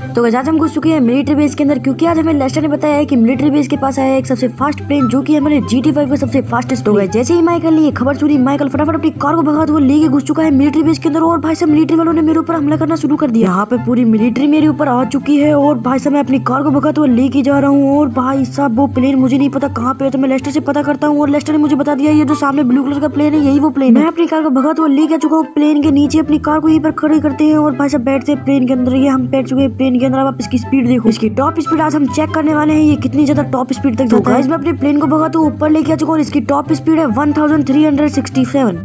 तो आज हम घुस चुके हैं मिलिट्री बेस के अंदर, क्योंकि आज हमें लेस्टर ने बताया है कि मिलिट्री बेस के पास आया एक सबसे फास्ट प्लेन जो कि हमारे जी टी फाइव का सबसे फास्टेस्ट हो। गया जैसे ही माइकल ने खबर सुनी माइकल फटाफट अपनी कार को भगा वो लेके घुस चुका है मिलिट्री बेस के अंदर, और भाई साहब मिलिट्री वालों ने मेरे ऊपर हमला करना शुरू कर दिया। यहाँ पे पूरी मिलिट्री मेरे ऊपर आ चुकी है, और भाई साहब मैं अपनी कार को भगा तो लेके जा रहा हूँ, और भाई साहब वो प्लेन मुझे नहीं पता कहाँ पे है तो मैं लेस्टर से पता करता हूँ, और लेस्टर ने मुझे बता दिया, ये जो सामने ब्लू कलर का प्लेन है, यही वो प्लेन मैं अपनी कार को भगा तो लेके चुका हूँ प्लेन के नीचे, अपनी कार को यहीं पर खड़ी करते हैं, और भाई साहब बैठते हैं प्लेन के अंदर, ये हम बैठ चुके हैं प्लेन के अंदर आप इसकी स्पीड देखो। इसकी टॉप स्पीड आज हम चेक करने वाले हैं ये कितनी ज़्यादा टॉप स्पीड तक जाता है इसमें अपने प्लेन को भगा तो ऊपर लेके आ चुका और इसकी टॉप स्पीड है one thousand three hundred sixty seven